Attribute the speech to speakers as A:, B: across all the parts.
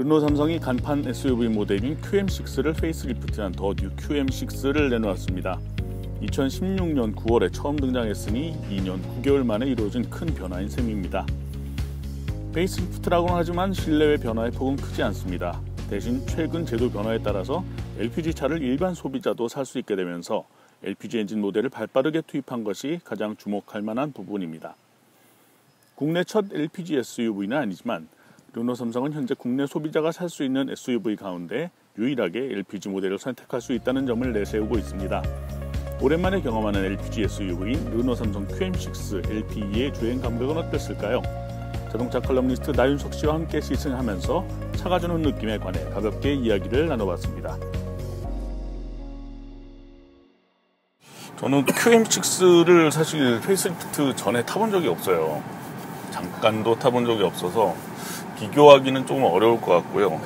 A: 르노 삼성이 간판 SUV 모델인 QM6를 facelift한 더 뉴 QM6를 내놓았습니다. 2016년 9월에 처음 등장했으니 2년 9개월 만에 이루어진 큰 변화인 셈입니다. facelift라고는 하지만 실내외 변화의 폭은 크지 않습니다. 대신 최근 제도 변화에 따라서 LPG 차를 일반 소비자도 살 수 있게 되면서 LPG 엔진 모델을 발빠르게 투입한 것이 가장 주목할 만한 부분입니다. 국내 첫 LPG SUV는 아니지만 르노 삼성은 현재 국내 소비자가 살 수 있는 SUV 가운데 유일하게 LPG 모델을 선택할 수 있다는 점을 내세우고 있습니다. 오랜만에 경험하는 LPG SUV인 르노 삼성 QM6 LPE의 주행 감각은 어땠을까요? 자동차 칼럼니스트 나윤석 씨와 함께 시승하면서 차가 주는 느낌에 관해 가볍게 이야기를 나눠봤습니다. 저는 QM6를 사실 페이스리프트 전에 타본 적이 없어요. 잠깐도 타본 적이 없어서 비교하기는 조금 어려울 것 같고요.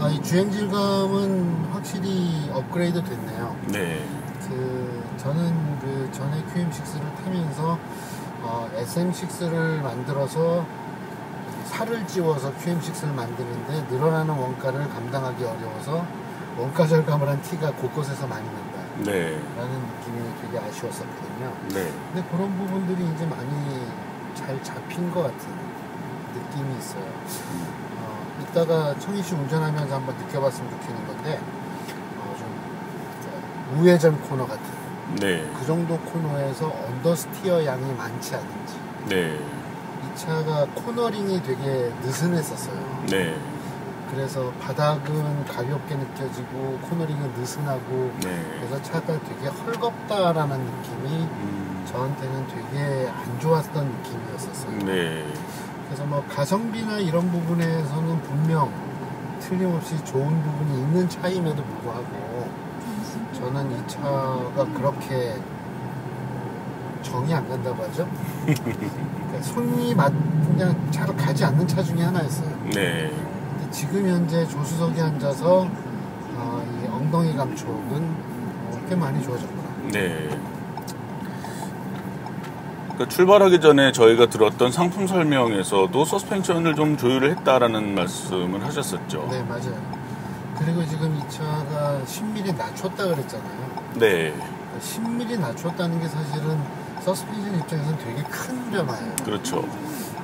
B: 아, 이 주행 질감은 확실히 업그레이드 됐네요.
A: 네.
B: 그 저는 그 전에 QM6를 타면서 어, SM6를 만들어서 살을 찌워서 QM6를 만드는데 늘어나는 원가를 감당하기 어려워서 원가 절감을 한 티가 곳곳에서 많이 난다.
A: 네.
B: 라는 느낌이 되게 아쉬웠었거든요.
A: 네.
B: 근데 그런 부분들이 이제 많이 잘 잡힌 것 같은 느낌이 있어요. 어, 이따가 청희 씨 운전하면서 한번 느껴봤으면 좋겠는 건데, 어, 좀 우회전 코너 같은
A: 네.
B: 그 정도 코너에서 언더스티어 양이 많지 않은지.
A: 네.
B: 이 차가 코너링이 되게 느슨했었어요.
A: 네.
B: 그래서 바닥은 가볍게 느껴지고 코너링은 느슨하고
A: 네.
B: 그래서 차가 되게 헐겁다라는 느낌이
A: 음,
B: 저한테는 되게 안 좋았던 느낌이었었어요.
A: 네.
B: 그래서 뭐 가성비나 이런 부분에서는 분명 틀림없이 좋은 부분이 있는 차임에도 불구하고 저는 이 차가 그렇게 정이 안 간다고 하죠. 그러니까 손이 맞 그냥 잘 가지 않는 차 중에 하나였어요.
A: 네.
B: 근데 지금 현재 조수석에 앉아서 어, 이 엉덩이 감촉은 어, 꽤 많이 좋아졌구나.
A: 네. 그러니까 출발하기 전에 저희가 들었던 상품 설명에서도 서스펜션을 좀 조율을 했다라는 말씀을 하셨었죠.
B: 네 맞아요. 그리고 지금 이 차가 10mm 낮췄다 그랬잖아요.
A: 네.
B: 10mm 낮췄다는 게 사실은 서스펜션 입장에서는 되게 큰 변화예요.
A: 그렇죠.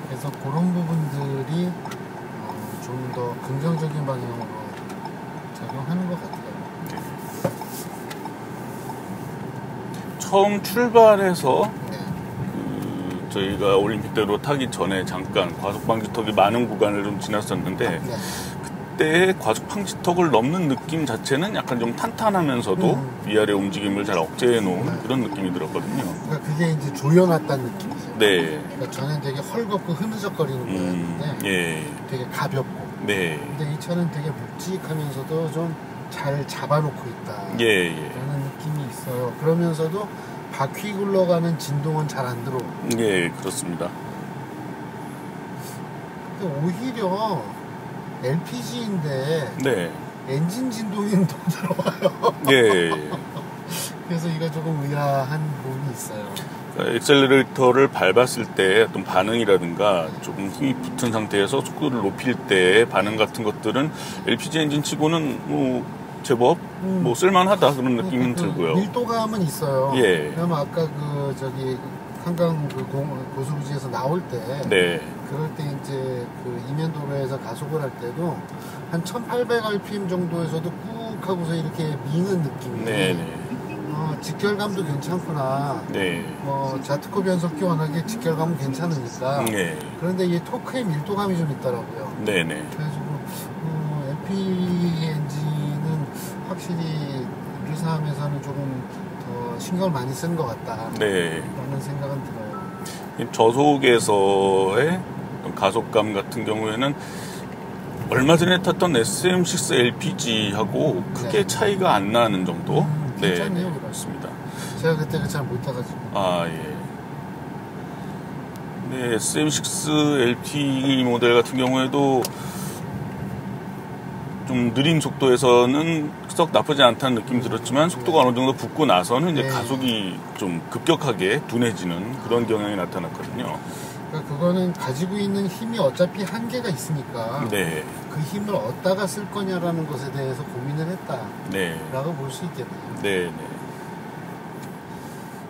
B: 그래서 그런 부분들이 어, 좀더 긍정적인 방향으로 작용하는 것 같아요.
A: 처음 출발해서
B: 네.
A: 그 저희가 올림픽대로 타기 전에 잠깐 과속 방지턱이 많은 구간을 좀 지났었는데
B: 네.
A: 그때 과속 방지턱을 넘는 느낌 자체는 약간 좀 탄탄하면서도
B: 음.
A: 위아래 움직임을 잘 억제해 놓은 그런 느낌이 들었거든요.
B: 그러니까 그게 이제 조여놨다는 느낌이죠.
A: 네.
B: 그러니까 전엔 되게 헐겁고 흐느적거리는
A: 음,
B: 거였는데
A: 예.
B: 되게 가볍고
A: 네.
B: 근데 이 차는 되게 묵직하면서도 좀 잘 잡아놓고 있다.
A: 예, 예.
B: 라는 느낌이 있어요. 그러면서도 바퀴 굴러가는 진동은 잘 안 들어오고.
A: 예, 그렇습니다.
B: 오히려 LPG인데
A: 네.
B: 엔진 진동이 더 들어와요.
A: 예.
B: 그래서 이거 조금 의아한 부분이 있어요.
A: 그러니까 엑셀레이터를 밟았을 때 어떤 반응이라든가 조금 힘이 붙은 상태에서 속도를 높일 때 반응 같은 것들은 LPG 엔진 치고는 뭐 제법
B: 음.
A: 뭐 쓸만하다 그런 느낌은
B: 그
A: 들고요.
B: 밀도감은 있어요.
A: 예.
B: 그러면 아까 그 저기 한강 그 고, 고수부지에서 나올 때
A: 네.
B: 그럴 때 이제 그 이면도로에서 가속을 할 때도 한 1800rpm 정도에서도 꾹 하고서 이렇게 미는 느낌이
A: 네, 네.
B: 어, 직결감도 괜찮구나
A: 네.
B: 뭐 자트코 변속기 워낙에 직결감은 괜찮으니까
A: 네.
B: 그런데 이 토크의 밀도감이 좀 있더라고요
A: 네, 네.
B: 그래가 사함에서는 조금 더 신경을 많이 쓴 것 같다
A: 네.
B: 라는 생각은 들어요
A: 이 저속에서의 가속감 같은 경우에는 얼마 전에 탔던 SM6 LPG하고 크게
B: 네.
A: 차이가 안 나는 정도?
B: 음, 괜찮네요, 그럼.
A: 그렇습니다.
B: 제가 그때 그 잘 못 타가지고
A: 아, 예. 네, SM6 LT 모델 같은 경우에도 좀 느린 속도에서는 썩 나쁘지 않다는 느낌이 들었지만 속도가 어느 정도 붙고 나서는 이제
B: 네.
A: 가속이 좀 급격하게 둔해지는 그런 경향이 나타났거든요.
B: 그러니까 그거는 가지고 있는 힘이 어차피 한계가 있으니까
A: 네,
B: 그 힘을 어디다가 쓸 거냐라는 것에 대해서 고민을 했다라고
A: 네,
B: 볼수 있겠네요.
A: 네, 네.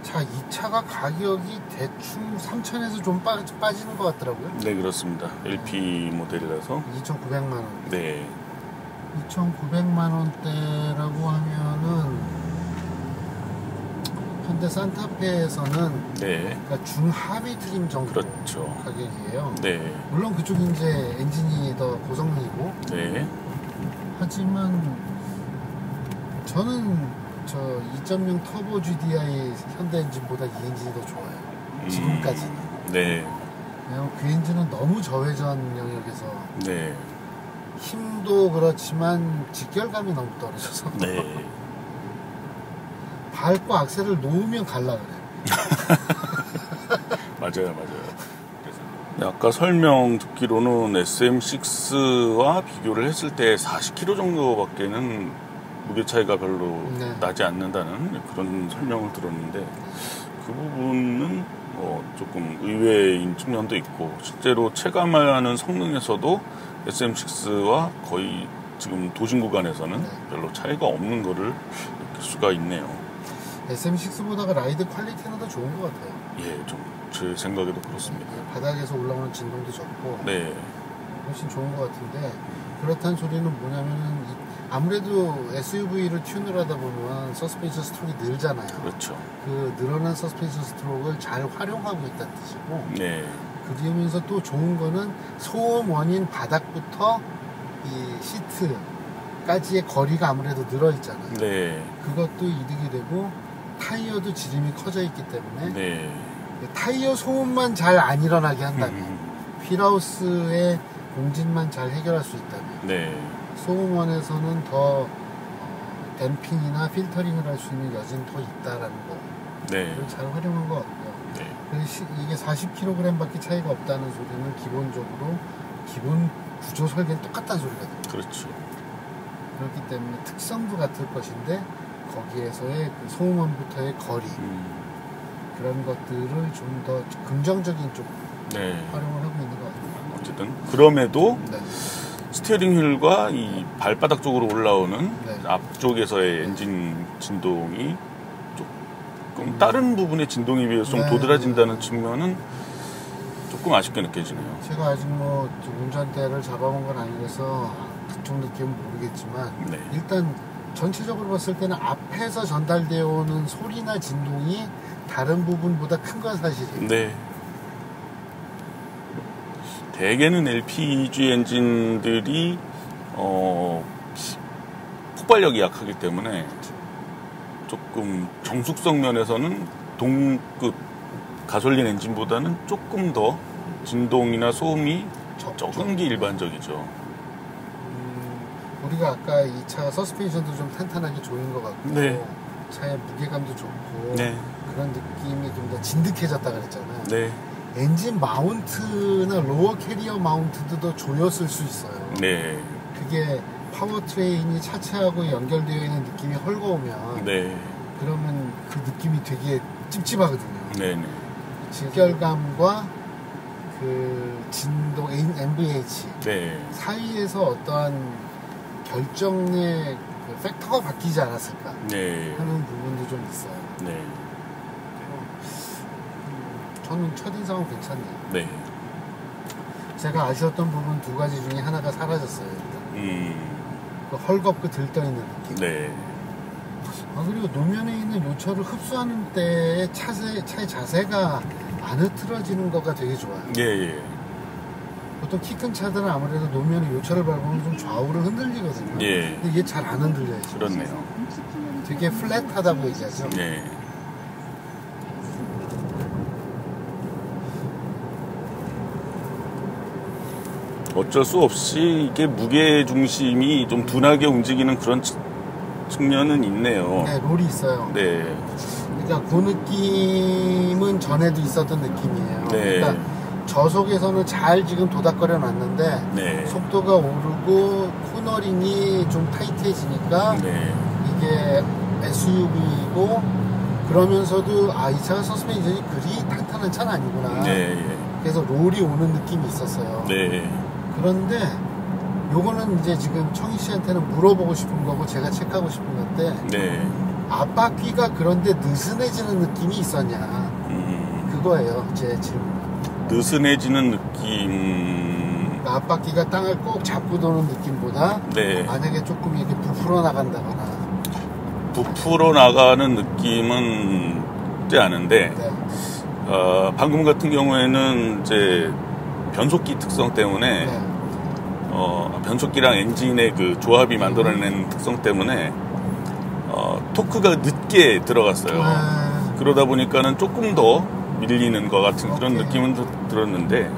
B: 자, 이 차가 가격이 대충 3천에서 좀 빠, 빠지는 것 같더라고요.
A: 네, 그렇습니다. LP 모델이라서.
B: 2,900만 원.
A: 네,
B: 2,900만 원대라고 하면은 현대 산타페에서는
A: 네,
B: 그러니까 중하위 트림 정도
A: 그렇죠.
B: 가격이에요.
A: 네,
B: 물론 그쪽이 이제 엔진이 더 고성능이고
A: 네,
B: 하지만 저는 저 2.0 터보 GDI 현대 엔진보다 이 엔진이 더 좋아요.
A: 음.
B: 지금까지는.
A: 네,
B: 왜냐면 그 엔진은 너무 저회전 영역에서
A: 네,
B: 힘도 그렇지만 직결감이 너무 떨어져서
A: 네.
B: 밟고 악셀을 놓으면 갈라 그래.
A: 맞아요, 맞아요. 네, 아까 설명 듣기로는 SM6와 비교를 했을 때 40km 정도밖에는 무게 차이가 별로
B: 네.
A: 나지 않는다는 그런 설명을 들었는데 그 부분은 뭐 조금 의외인 측면도 있고 실제로 체감하는 성능에서도 SM6와 거의 지금 도심 구간에서는
B: 네.
A: 별로 차이가 없는 거를 느낄 수가 있네요.
B: SM6보다가 라이드 퀄리티는 더 좋은 것 같아요.
A: 예, 좀 제 생각에도 그렇습니다.
B: 바닥에서 올라오는 진동도 적고
A: 네,
B: 훨씬 좋은 것 같은데 그렇다는 소리는 뭐냐면은 이- 아무래도 SUV를 tune을 하다 보면 서스펜션 스트로크가 늘잖아요.
A: 그렇죠.
B: 그 늘어난 서스펜션 스트로크를 잘 활용하고 있다는 뜻이고
A: 네,
B: 그러면서 또 좋은 거는 소음 원인 바닥부터 이 시트까지의 거리가 아무래도 늘어 있잖아요.
A: 네,
B: 그것도 이득이 되고 타이어도 지름이 커져 있기 때문에
A: 네.
B: 타이어 소음만 잘 안 일어나게 한다면
A: 음,
B: 휠하우스의 공진만 잘 해결할 수 있다면
A: 네,
B: 소음원에서는 더 어, 댐핑이나 필터링을 할 수 있는 여지는 더 있다라는 거
A: 네,
B: 잘 활용한 것 같고요. 이게 40kg밖에 차이가 없다는 소리는 기본적으로 기본 구조 설계는 똑같다는 소리거든요.
A: 그렇죠.
B: 그렇기 때문에 특성도 같을 것인데 거기에서의 그 소음원부터의 거리
A: 음,
B: 그런 것들을 좀 더 긍정적인 쪽
A: 네.
B: 활용을 하고 있는 것 같아요.
A: 어쨌든 그럼에도
B: 네.
A: steering wheel과 이 발바닥 쪽으로 올라오는
B: 네.
A: 앞쪽에서의 엔진 진동이 다른 부분의 진동에 비해서 좀
B: 네.
A: 도드라진다는 측면은 조금 아쉽게 느껴지네요.
B: 제가 아직 뭐 운전대를 잡아본 건 아니라서 그쪽 느낌은 모르겠지만
A: 네,
B: 일단 전체적으로 봤을 때는 앞에서 전달되어 오는 소리나 진동이 다른 부분보다 큰 건 사실이에요.
A: 네. 대개는 LPG 엔진들이 어, 폭발력이 약하기 때문에 조금 정숙성 면에서는 동급 가솔린 엔진보다는 조금 더 진동이나 소음이
B: 적-
A: 적은 게 일반적이죠.
B: 음, 우리가 아까 이 차 서스펜션도 좀 탄탄하게 조인 것 같고
A: 네.
B: 차의 무게감도 좋고
A: 네,
B: 그런 느낌이 좀 더 진득해졌다 그랬잖아요.
A: 네,
B: engine mount나 lower carrier mount도 더 조였을 수 있어요.
A: 네,
B: 그게 powertrain이 차체하고 연결되어 있는 느낌이 헐거우면
A: 네,
B: 그러면 그 느낌이 되게 찝찝하거든요.
A: 네, 네,
B: 직결감과 그 진동 MVH
A: 네,
B: 사이에서 어떠한 결정의 그 팩터가 바뀌지 않았을까
A: 네,
B: 하는 부분도 좀 있어요.
A: 네,
B: 음, 저는 첫인상은 괜찮네요.
A: 네,
B: 제가 아쉬웠던 부분 두 가지 중에 하나가 사라졌어요. 일단.
A: 음,
B: 그 헐겁고 들떠있는 느낌.
A: 네,
B: 아, 그리고 노면에 있는 요철을 흡수하는 때의 차세, 차의 자세가 안 흐트러지는 거가 되게 좋아요.
A: 예, 예,
B: 보통 키 큰 차들은 아무래도 노면에 요철을 밟으면 좀 좌우로 흔들리거든요.
A: 예.
B: 근데 얘 잘 안 흔들려요.
A: 그렇네요.
B: 되게 플랫하다고 얘기하죠.
A: 예. 어쩔 수 없이 이게 무게 중심이 좀 둔하게 움직이는 그런 측- 측면은 있네요.
B: 네, 롤이 있어요.
A: 네,
B: 그러니까 그 느낌은 전에도 있었던 느낌이에요.
A: 네.
B: 그러니까 저속에서는 잘 지금 도닥거려 놨는데
A: 네,
B: 속도가 오르고 코너링이 좀 타이트해지니까
A: 네,
B: 이게 SUV이고 그러면서도 아 이 차가 서스펜션이 그리 탄탄한 차는 아니구나.
A: 네, 예.
B: 그래서 롤이 오는 느낌이 있었어요.
A: 네.
B: 그런데 요거는 이제 지금 청희 씨한테는 물어보고 싶은 거고 제가 체크하고 싶은 건데
A: 네.
B: 앞바퀴가 그런데 느슨해지는 느낌이 있었냐
A: 음,
B: 그거예요 제 질문.
A: 느슨해지는 느낌.
B: 그러니까 앞바퀴가 땅을 꼭 잡고 도는 느낌보다
A: 네.
B: 만약에 조금 이렇게 부풀어 나간다거나
A: 부풀어 나가는 느낌은 있지 않은데,
B: 네.
A: 어, 방금 같은 경우에는 이제 변속기 특성 때문에
B: 네.
A: 어, 변속기랑 엔진의 그 조합이 만들어낸 특성 때문에 어, 토크가 늦게 들어갔어요.
B: 아,
A: 그러다 보니까는 조금 더 밀리는 것 같은 그런
B: 오케이.
A: 느낌은 드- 들었는데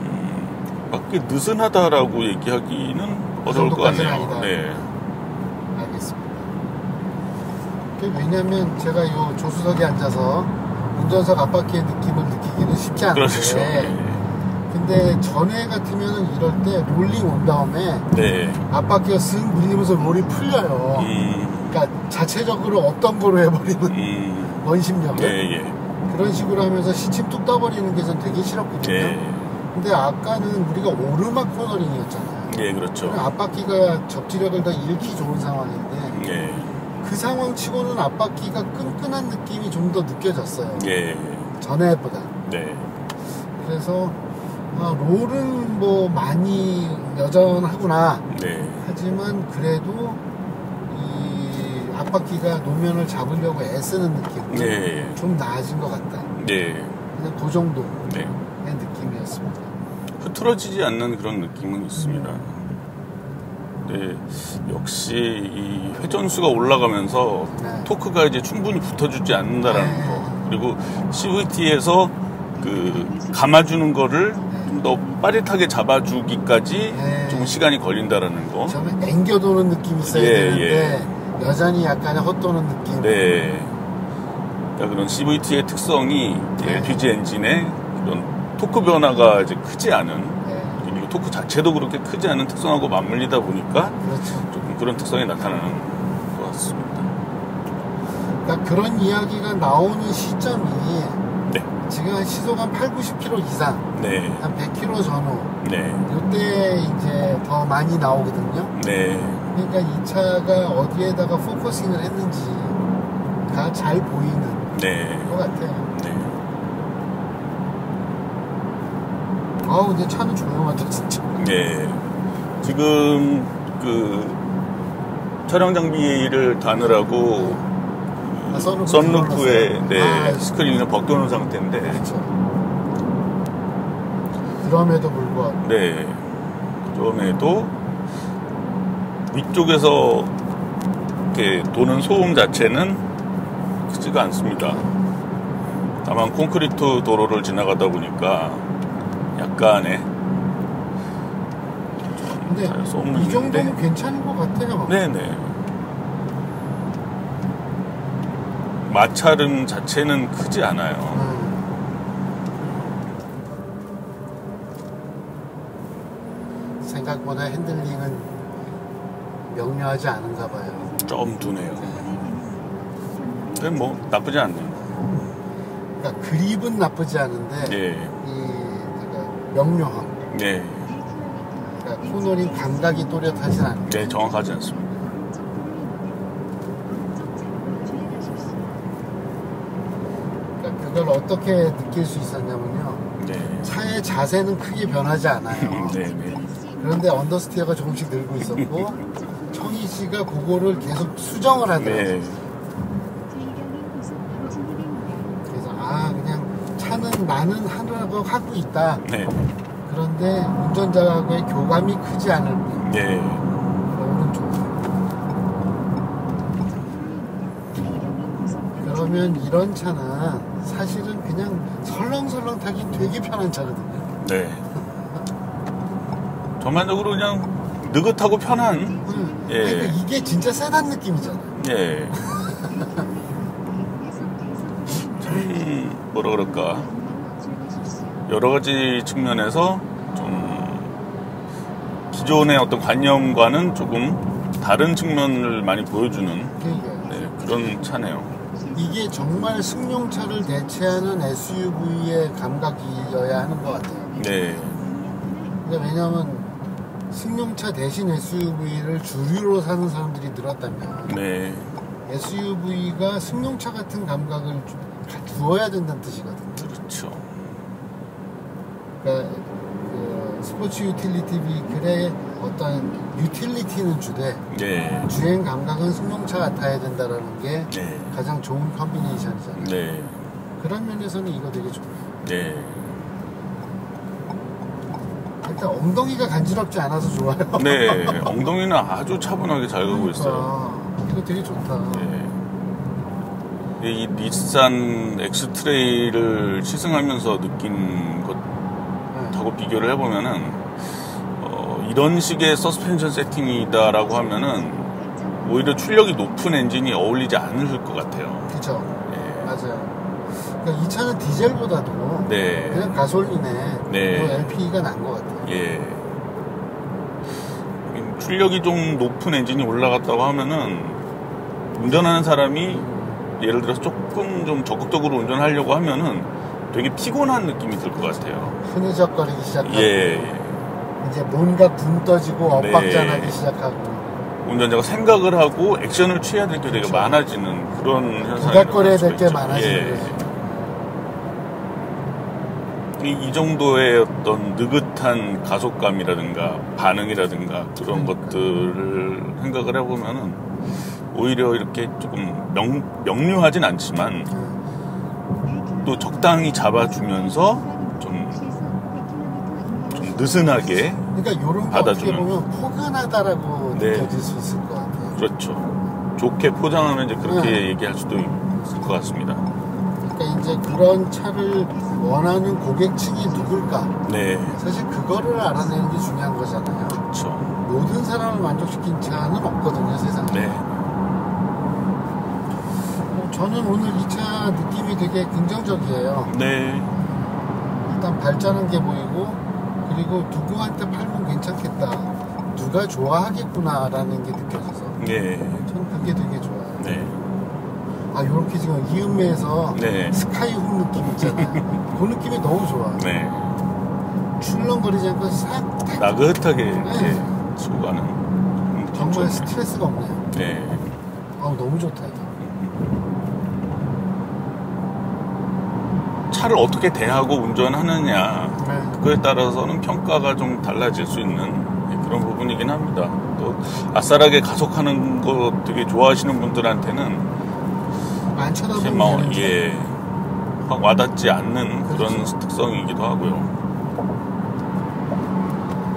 A: 음, 밖에 느슨하다라고 얘기하기는 어려울 것 같네요.
B: 아니다.
A: 네.
B: 알겠습니다. 왜냐면 제가 요 조수석에 앉아서 운전석 앞바퀴의 느낌을 느끼기는 쉽지 않은데
A: 그렇죠. 네.
B: 근데 전에 같으면 이럴 때 롤링 온 다음에
A: 네.
B: 앞바퀴가 쓱 밀리면서 롤이 풀려요.
A: 음,
B: 그러니까 자체적으로 없던 거로 해버리는
A: 음,
B: 원심력을
A: 예, 예.
B: 그런 식으로 하면서 시침 뚝 떠버리는 게 전 되게 싫었거든요.
A: 예,
B: 근데 아까는 우리가 오르막 코너링이었잖아요.
A: 예, 그렇죠.
B: 앞바퀴가 접지력을 더 잃기 좋은 상황인데
A: 예,
B: 그 상황 치고는 앞바퀴가 끈끈한 느낌이 좀 더 느껴졌어요.
A: 예,
B: 전에보다.
A: 네,
B: 그래서 아, 롤은 뭐 많이 여전하구나.
A: 네,
B: 하지만 그래도 이 앞바퀴가 노면을 잡으려고 애쓰는 느낌.
A: 네,
B: 좀 나아진 것 같다.
A: 네,
B: 그냥 그 정도의
A: 네.
B: 느낌이었습니다.
A: 흐트러지지 않는 그런 느낌은 있습니다. 네, 역시 이 회전수가 올라가면서
B: 네.
A: 토크가 이제 충분히 붙어주지 않는다라는
B: 네.
A: 거. 그리고 CVT에서 그 감아주는 거를 좀 더 빠릿하게 잡아주기까지
B: 네.
A: 좀 시간이 걸린다라는 거.
B: 처음에 앵겨도는 느낌이 있어야
A: 예,
B: 되는데 여전히 약간의 헛도는 느낌.
A: 네. 그러니까 그런 CVT의 특성이
B: 네.
A: LPG 엔진의 그런 토크 변화가 이제 크지 않은
B: 네,
A: 그리고 토크 자체도 그렇게 크지 않은 특성하고 맞물리다 보니까
B: 그렇죠.
A: 조금 그런 특성이 나타나는 것 같습니다.
B: 그러니까 그런 이야기가 나오는 시점이
A: 네,
B: 지금 한 시속 한 8, 90km 이상,
A: 네,
B: 한 100km 전후
A: 네,
B: 이때 이제 더 많이 나오거든요.
A: 네,
B: 그러니까 이 차가 어디에다가 focusing을 했는지가 잘 보이는
A: 네,
B: 것 같아요.
A: 네.
B: 아우 근데 차는 조용하다 진짜.
A: 네. 지금 그 촬영 장비를 다느라고
B: 아, 썬루프
A: 썬루프에
B: 들어놨어요?
A: 네,
B: 아,
A: 스크린을 벗겨놓은 상태인데
B: 그렇죠. 그럼에도 불구하고
A: 네. 그럼에도 위쪽에서 이렇게 도는 소음 자체는 크지가 않습니다. 다만 콘크리트 도로를 지나가다 보니까 약간의
B: 근데 이 정도면
A: 있는데
B: 괜찮은 것 같아요.
A: 네네 마찰음 자체는 크지 않아요.
B: 음. 생각보다 핸들링은 명료하지 않은가 봐요.
A: 좀 두네요. 근데 뭐 나쁘지 않네요.
B: 그러니까 그립은 나쁘지 않은데
A: 예,
B: 이 그러니까 명료함,
A: 네,
B: 그러니까 코너링 감각이 또렷하진 않고
A: 네 정확하지 않습니다.
B: 그러니까 그걸 어떻게 느낄 수 있었냐면요.
A: 네,
B: 차의 자세는 크게 변하지 않아요.
A: 네, 네.
B: 그런데 언더스티어가 조금씩 늘고 있었고 청희 씨가 그거를 계속 수정을 하더라고요.
A: 네,
B: 그래서 아 그냥 차는 나는 하라고 하고 있다.
A: 네,
B: 그런데 운전자하고의 교감이 크지 않을 뿐.
A: 네,
B: 오른쪽. 그러면 이런 차는 사실은 그냥 설렁설렁 타긴 되게 편한 차거든요.
A: 네. 전반적으로 그냥 느긋하고 편한,
B: 음,
A: 예.
B: 그러니까 이게 진짜 세단 느낌이잖아요.
A: 예. 참, 뭐라 그럴까. 여러 가지 측면에서 좀 기존의 어떤 관념과는 조금 다른 측면을 많이 보여주는 네, 그런 차네요.
B: 이게 정말 승용차를 대체하는 SUV의 감각이어야 하는 것 같아요.
A: 네.
B: 그러니까 왜냐하면 승용차 대신 SUV를 주류로 사는 사람들이 늘었다면
A: 네.
B: SUV가 승용차 같은 감각을 주- 주어야 된다는 뜻이거든요.
A: 그렇죠.
B: 그러니까 그 sports utility vehicle의 어떤 utility는 주되
A: 네.
B: 주행 감각은 승용차 같아야 된다라는 게
A: 네.
B: 가장 좋은 combination이잖아요.
A: 네.
B: 그런 면에서는 이거 되게 좋아요.
A: 네.
B: 일단 엉덩이가 간지럽지 않아서 좋아요.
A: 네. 엉덩이는 아주 차분하게 잘 가고 있어요.
B: 그러니까 이거 되게 좋다.
A: 네. 이 닛산 엑스트레이를 시승하면서 느낀 것 하고
B: 네.
A: 비교를 해보면은 어, 이런 식의 서스펜션 세팅이다라고 하면은 오히려 출력이 높은 엔진이 어울리지 않을 것 같아요.
B: 그쵸.
A: 네.
B: 맞아요. 그러니까 이 차는 디젤보다도
A: 네.
B: 그냥 가솔린에
A: 네.
B: 그 LPE가 난 것 같아요.
A: 예. 출력이 좀 높은 엔진이 올라갔다고 하면은 운전하는 사람이 예를 들어서 조금 좀 적극적으로 운전하려고 하면은 되게 피곤한 느낌이 들 것 같아요.
B: 흐느적거리기 시작하고
A: 예.
B: 이제 뭔가 붕 떠지고
A: 네.
B: 엇박자나기 시작하고
A: 운전자가 생각을 하고 액션을 취해야 될 게 되게
B: 그렇죠.
A: 많아지는 그런 현상이
B: 부닥거려야 될 게. 많아지는
A: 예.
B: 거죠.
A: 이, 이 정도의 어떤 느긋한 가속감이라든가 반응이라든가 그런 것들을 생각을 해보면은 오히려 이렇게 조금 명, 명료하진 않지만 또 적당히 잡아주면서 좀, 좀 느슨하게
B: 그러니까 이런 거 어떻게
A: 받아주는.
B: 보면 포근하다라고
A: 네.
B: 느껴질 수 있을 것 같아요.
A: 그렇죠. 좋게 포장하면 이제 그렇게
B: 네.
A: 얘기할 수도 있을 것 같습니다.
B: 그러니까 이제 그런 차를 원하는 고객층이 누굴까?
A: 네,
B: 사실 그거를 알아내는 게 중요한 거잖아요.
A: 그렇죠.
B: 모든 사람을 만족시킨 차는 없거든요, 세상에.
A: 네,
B: 어, 저는 오늘 이 차 되게 긍정적이에요.
A: 네,
B: 일단 발전한 게 보이고, 그리고 누구한테 팔면 괜찮겠다. 누가 좋아하겠구나라는 게 느껴져서.
A: 네,
B: 저는 그게 되게 좋아요.
A: 네,
B: 아, 요렇게 지금 이음매에서
A: 네.
B: 스카이훅 느낌 있잖아요. 그 느낌이 너무 좋아.
A: 네.
B: 출렁거리지 않고 싹, 탁
A: 나긋하게 이렇게
B: 네.
A: 치고 가는
B: 정말. 스트레스가 없네요.
A: 네,
B: 아, 너무 좋다. 이거.
A: 차를 어떻게 대하고 운전하느냐
B: 네.
A: 그에 따라서는 평가가 좀 달라질 수 있는 그런 부분이긴 합니다. 또 아싸라게 가속하는 거 되게 좋아하시는 분들한테는
B: 안
A: 이제
B: 쳐다보면
A: 뭐. 예, 확 와닿지 않는 그런
B: 그렇죠.
A: 특성이기도 하고요.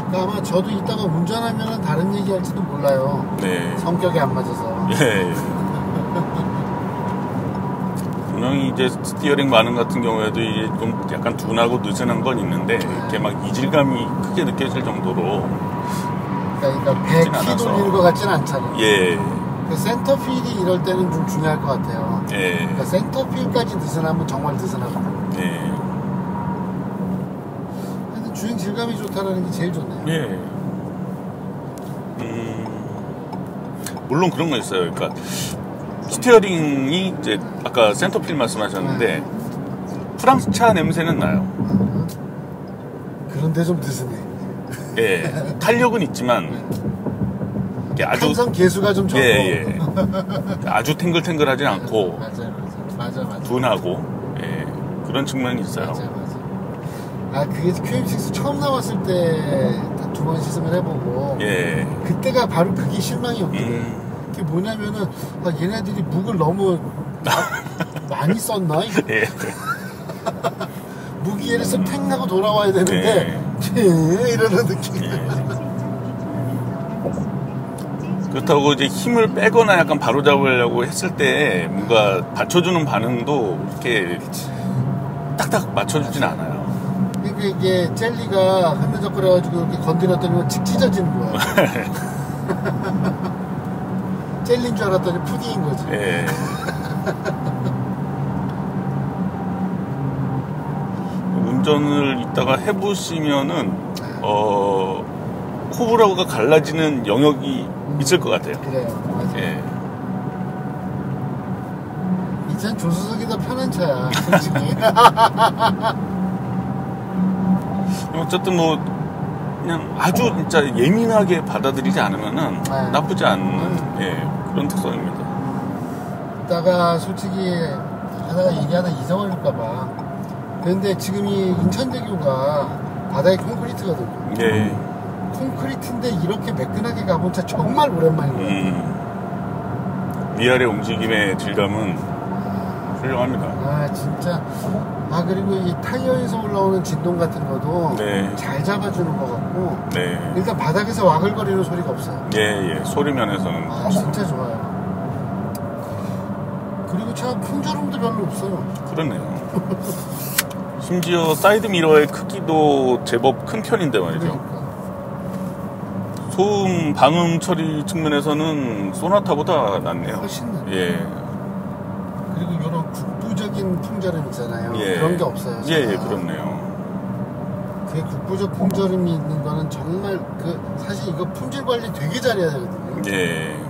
B: 그러니까 아마 저도 이따가 운전하면 다른 얘기 할지도 몰라요.
A: 네,
B: 성격이 안 맞아서.
A: 예. 분명히 이제 steering 반응 같은 경우에도 이게 좀 약간 둔하고 느슨한 건 있는데 이렇게 막 이질감이 크게 느껴질 정도로
B: 그러니까 크지
A: 않아서.
B: 돌리는 것 같진 않잖아요.
A: 예,
B: 그 center feel이 이럴 때는 좀 중요할 것 같아요.
A: 예,
B: 그러니까 center feel까지 느슨하면 정말 느슨하고.
A: 예,
B: 하여튼 주행 질감이 좋다는 게 제일 좋네요.
A: 예. 음, 물론 그런 거 있어요. 그러니까 steering이 이제 아까 center feel 말씀하셨는데 프랑스 차 냄새는 나요.
B: 그런데 좀 느슨해.
A: 예, 탄력은 있지만 이게 아주
B: 탄성 계수가 좀 적고.
A: 예, 예. 아주 탱글탱글하진 않고
B: 맞아요, 맞아, 맞아, 맞아.
A: 둔하고 예, 그런 측면이 있어요.
B: 맞아요, 맞아요. 아, 그게 QM6 처음 나왔을 때 두 번 시승을 해보고
A: 예,
B: 그때가 바로 그게 실망이었거든요.
A: 음,
B: 그게 뭐냐면은 아, 얘네들이 묵을 너무 마- 많이 썼나?
A: 예,
B: 무기에를 쓱탱 하고 돌아와야 되는데 이러는 느낌.
A: 예. 그렇다고 이제 힘을 빼거나 약간 바로잡으려고 했을 때 뭔가 받쳐주는 반응도 이렇게 딱딱 맞춰주진 않아요.
B: 그러니까 이게 젤리가 흔들적거려가지고 이렇게 건드렸더니 칙 찢어지는 거야. 젤리인 줄 알았더니 푸딩인 거지.
A: 예. 운전을 이따가 해보시면은 어 호불호가 갈라지는 영역이 있을 것 같아요.
B: 그래요. 맞아요.
A: 예,
B: 이이 차는 조수석이 더 편한 차야, 솔직히.
A: 어쨌든 뭐 그냥 아주 진짜 예민하게 받아들이지 않으면은
B: 네.
A: 나쁘지 않은 예, 그런 특성입니다.
B: 이따가 솔직히 하다가 얘기하다 잊어버릴까봐. 그런데 지금 이 인천대교가 바다에 콘크리트거든요.
A: 예,
B: 콘크리트인데 이렇게 매끈하게 가본 차 정말 오랜만이에요.
A: 음, 위아래 움직임의 질감은 훌륭합니다.
B: 아 진짜 아 그리고 이 타이어에서 올라오는 진동 같은 것도
A: 네.
B: 잘 잡아주는 것 같고
A: 네,
B: 일단 바닥에서 와글거리는 소리가 없어요.
A: 예, 예, 소리 면에서는
B: 아 진짜 좋아요. 차 풍절음도 별로 없어요.
A: 그러네요. 심지어 사이드 미러의 크기도 제법 큰 편인데 말이죠.
B: 그러니까
A: 소음 방음 처리 측면에서는 소나타보다 낫네요.
B: 훨씬 나.
A: 예,
B: 그리고 이런 국부적인 풍절음 있잖아요.
A: 예.
B: 그런 게 없어요.
A: 예, 예. 그렇네요.
B: 그 국부적 풍절음이 있는 거는 정말 그 사실 이거 품질 관리 되게 잘해야 되거든요.
A: 예.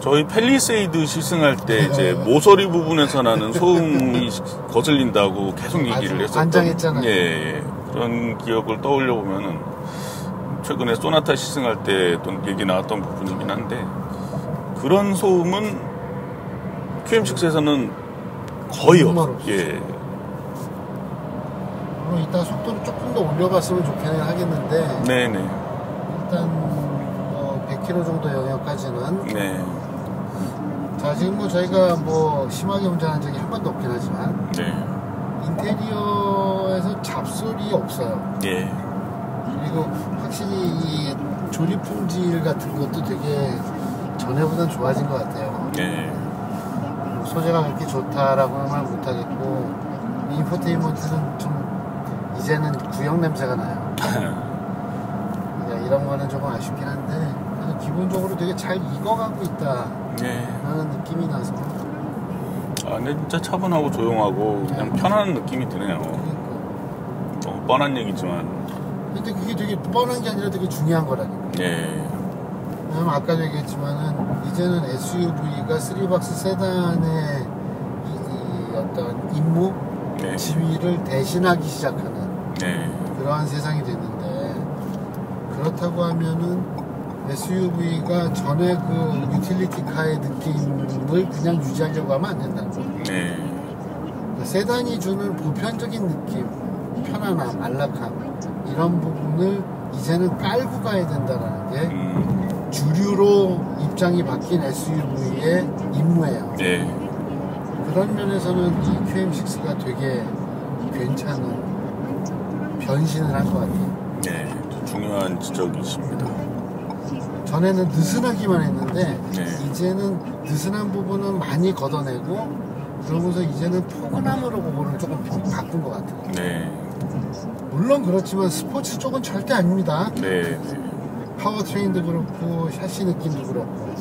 A: 저희 펠리세이드 시승할 때
B: 네.
A: 이제 모서리 부분에서 나는 소음이 거슬린다고 계속
B: 맞아.
A: 얘기를 했었던
B: 안장했잖아요.
A: 예, 예. 그런 기억을 떠올려 보면은 최근에 소나타 시승할 때또 얘기 나왔던 부분이긴 한데 그런 소음은 QM6에서는 거의 없.
B: 없어요.
A: 예.
B: 물론 이따 속도를 조금 더 올려봤으면 좋기는 하겠는데
A: 네, 네.
B: 일단 뭐 100km 정도 영역까지는
A: 네.
B: 자 지금 뭐 저희가 뭐 심하게 운전한 적이 한 번도 없긴 하지만
A: 네.
B: 인테리어에서 잡소리 없어요.
A: 예.
B: 그리고 확실히 이 조립 품질 같은 것도 되게 전에보단 좋아진 것 같아요.
A: 예.
B: 뭐 소재가 그렇게 좋다라고는 말 못하겠고 인포테인먼트는 좀 이제는 구형 냄새가 나요. 그러니까 이런 거는 조금 아쉽긴 한데 그래도 기본적으로 되게 잘 익어가고 있다라는
A: 네.
B: 느낌이 나서
A: 아, 근데 진짜 차분하고 조용하고 그냥 편안한 느낌이 드네요.
B: 그러니까.
A: 너무 뻔한 얘기지만,
B: 근데 그게 되게 뻔한 게 아니라 되게 중요한 거라니까.
A: 예.
B: 왜냐면 아까도 얘기했지만은 이제는 SUV가 3박스 세단의 이, 이 어떤 임무
A: 네.
B: 지위를 대신하기 시작하는
A: 네.
B: 그러한 세상이 됐는데 그렇다고 하면은 SUV가 전에 그 유틸리티 카의 느낌을 그냥 유지하려고 하면 안 된다는 거예요.
A: 네.
B: 그 세단이 주는 보편적인 느낌, 편안함, 안락함 이런 부분을 이제는 깔고 가야 된다는 게
A: 음,
B: 주류로 입장이 바뀐 SUV의 임무예요.
A: 네.
B: 그런 면에서는 이 QM6가 되게 괜찮은 변신을 한 것 같아요.
A: 네. 중요한 지적이십니다.
B: 전에는 느슨하기만 했는데
A: 네.
B: 이제는 느슨한 부분은 많이 걷어내고 그러면서 이제는 포근함으로 그거를 조금 바꾼 것 같아요.
A: 네.
B: 물론 그렇지만 스포츠 쪽은 절대 아닙니다.
A: 네.
B: powertrain도 그렇고 샤시 느낌도 그렇고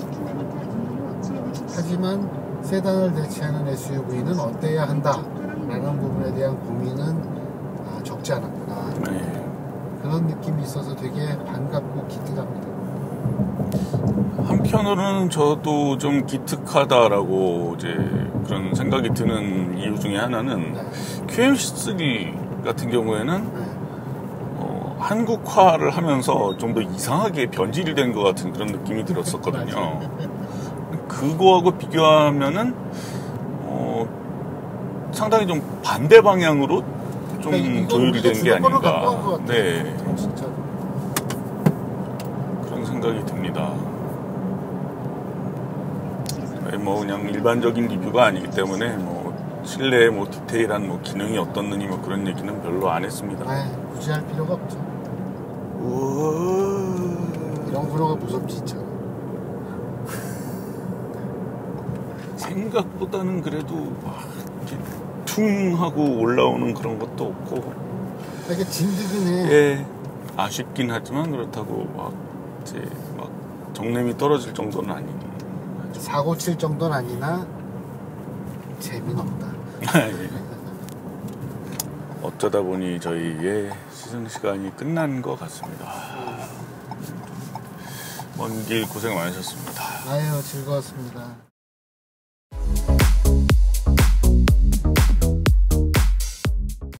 B: 하지만 세단을 대체하는 SUV는 어때야 한다라는 부분에 대한 고민은 아, 적지 않았구나
A: 네.
B: 그런 느낌이 있어서 되게 반갑고 기특합니다.
A: 한편으로는 저도 좀 기특하다라고 이제 그런 생각이 드는 이유 중에 하나는
B: 네.
A: QM3 같은 경우에는
B: 네.
A: 어, 한국화를 하면서 좀 더 이상하게 변질이 된 것 같은 그런 느낌이 들었었거든요. 그거하고 비교하면은 어, 상당히 좀 반대 방향으로 좀
B: 그러니까
A: 조율이 된 게 아닌가. 네,
B: 진짜
A: 생각이 듭니다. 네, 뭐 그냥 일반적인 리뷰가 아니기 때문에 뭐 실내에 뭐 디테일한 뭐 기능이 어떻느니 뭐 그런 얘기는 별로 안 했습니다.
B: 아, 굳이 할 필요가 없죠.
A: 우와.
B: 이런 구로가 무섭지 있잖아.
A: 생각보다는 그래도 막 이렇게 퉁 하고 올라오는 그런 것도 없고
B: 되게 진드근해.
A: 예 아쉽긴 하지만 그렇다고 막 이제 막 정냄이 떨어질 정도는 아닌
B: 사고 칠 정도는 아니나 재미는 없다.
A: 예. 어쩌다 보니 저희의 시승 시간이 끝난 것 같습니다. 먼 길 고생 많으셨습니다.
B: 아유 즐거웠습니다.